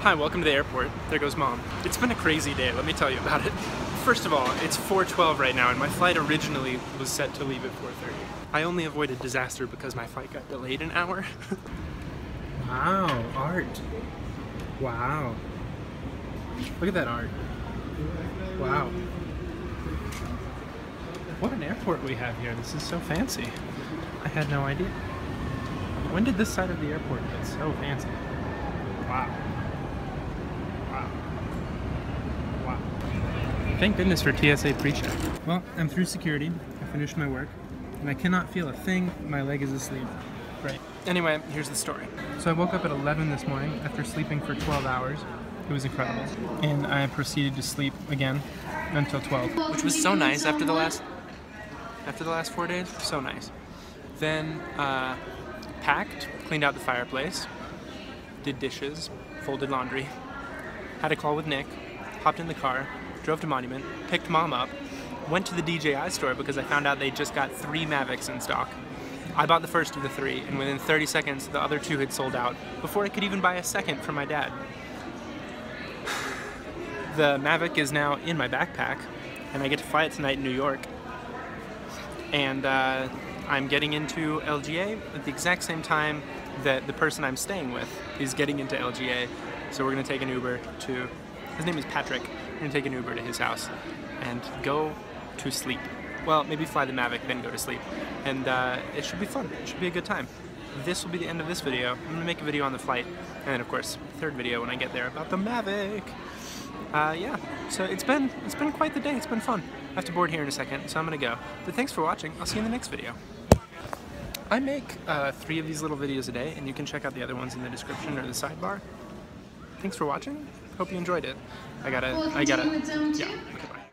Hi, welcome to the airport. There goes mom. It's been a crazy day, let me tell you about it. First of all, it's 4.12 right now and my flight originally was set to leave at 4.30. I only avoided disaster because my flight got delayed an hour. wow, art. Wow. Look at that art. Wow. What an airport we have here. This is so fancy. I had no idea. When did this side of the airport get so fancy? Wow. Wow. Wow. Thank goodness for TSA pre-check. Well, I'm through security. I finished my work. And I cannot feel a thing. My leg is asleep. Great. Anyway, here's the story. So I woke up at 11 this morning after sleeping for 12 hours. It was incredible. And I proceeded to sleep again until 12. Which was so nice after the last after the last four days. So nice. Then uh, packed, cleaned out the fireplace, did dishes, folded laundry, had a call with Nick, hopped in the car, drove to Monument, picked mom up, went to the DJI store because I found out they just got three Mavics in stock. I bought the first of the three, and within 30 seconds, the other two had sold out before I could even buy a second for my dad. The Mavic is now in my backpack, and I get to fly it tonight in New York. And uh, I'm getting into LGA at the exact same time that the person I'm staying with is getting into LGA. So we're gonna take an Uber to, his name is Patrick. Gonna take an Uber to his house and go to sleep. Well, maybe fly the Mavic, then go to sleep. And uh, it should be fun, it should be a good time. This will be the end of this video. I'm gonna make a video on the flight, and then of course, third video when I get there about the Mavic. Uh, yeah, so it's been, it's been quite the day, it's been fun. I have to board here in a second, so I'm gonna go. But thanks for watching, I'll see you in the next video. I make uh, three of these little videos a day, and you can check out the other ones in the description or the sidebar. Thanks for watching. Hope you enjoyed it. I gotta, I gotta, yeah, okay, bye.